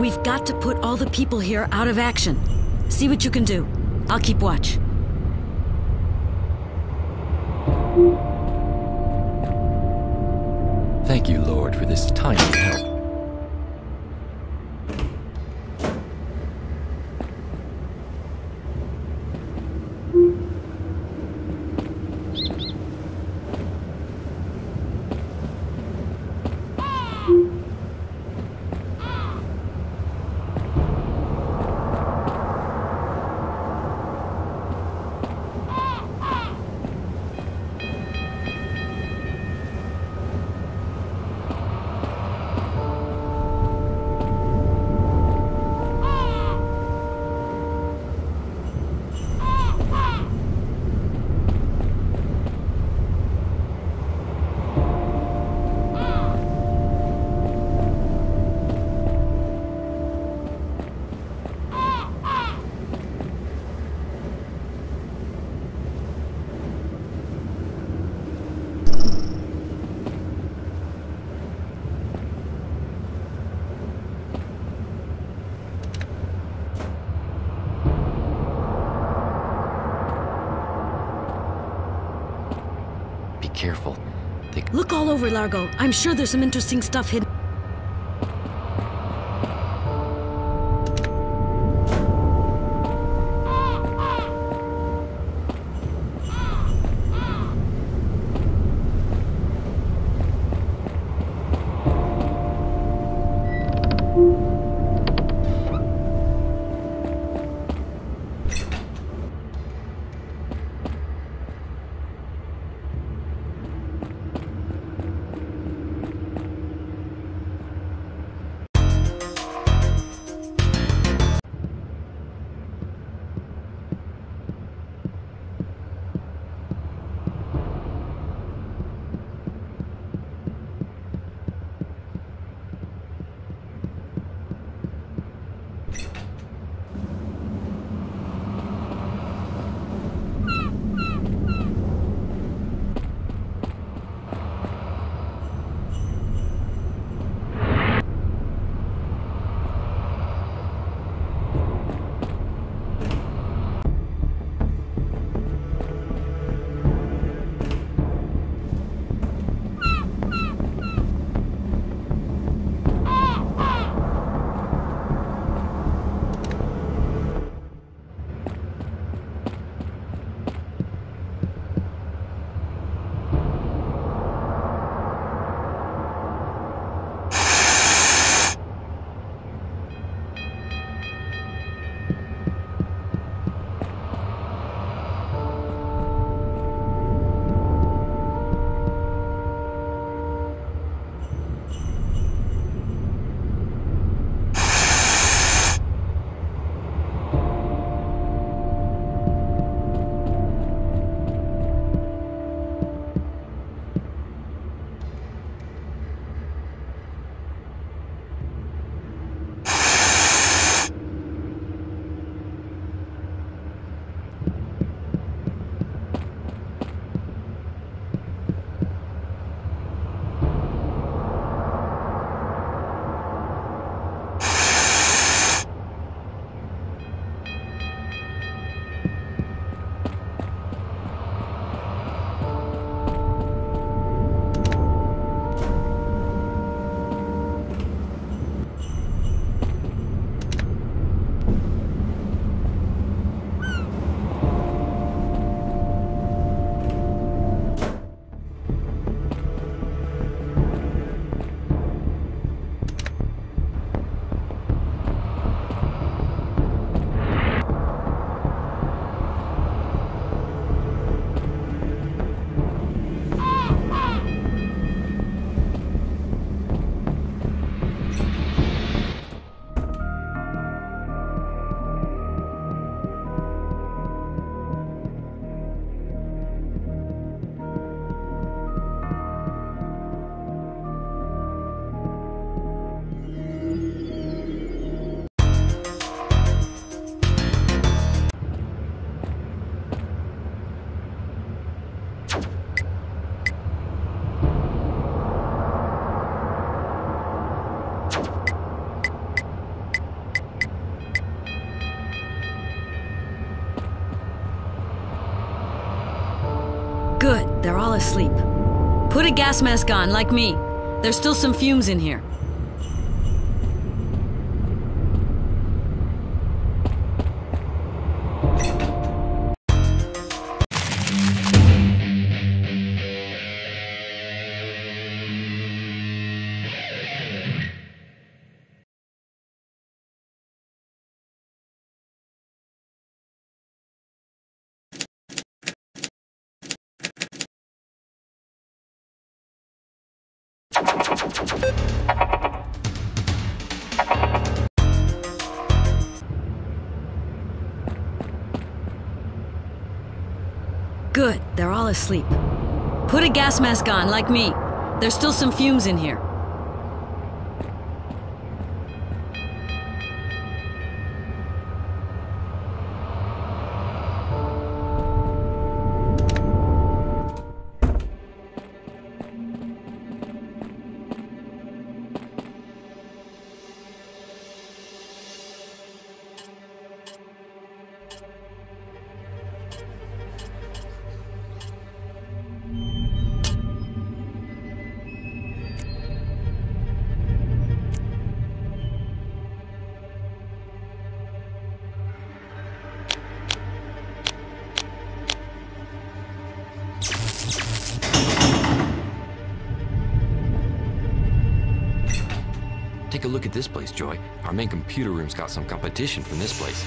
We've got to put all the people here out of action. See what you can do. I'll keep watch. Thank you, Lord, for this timely help. Careful. They Look all over, Largo. I'm sure there's some interesting stuff hidden. They're all asleep. Put a gas mask on, like me. There's still some fumes in here. They're all asleep. Put a gas mask on, like me. There's still some fumes in here. Take a look at this place, Joy. Our main computer room's got some competition from this place.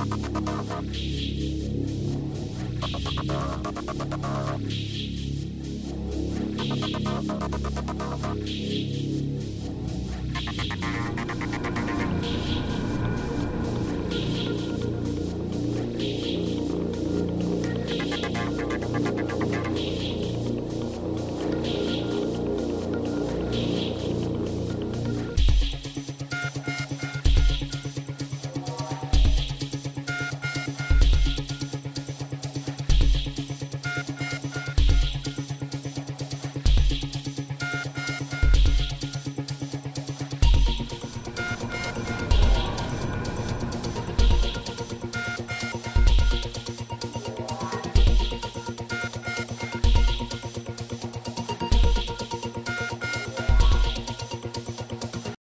Thank you.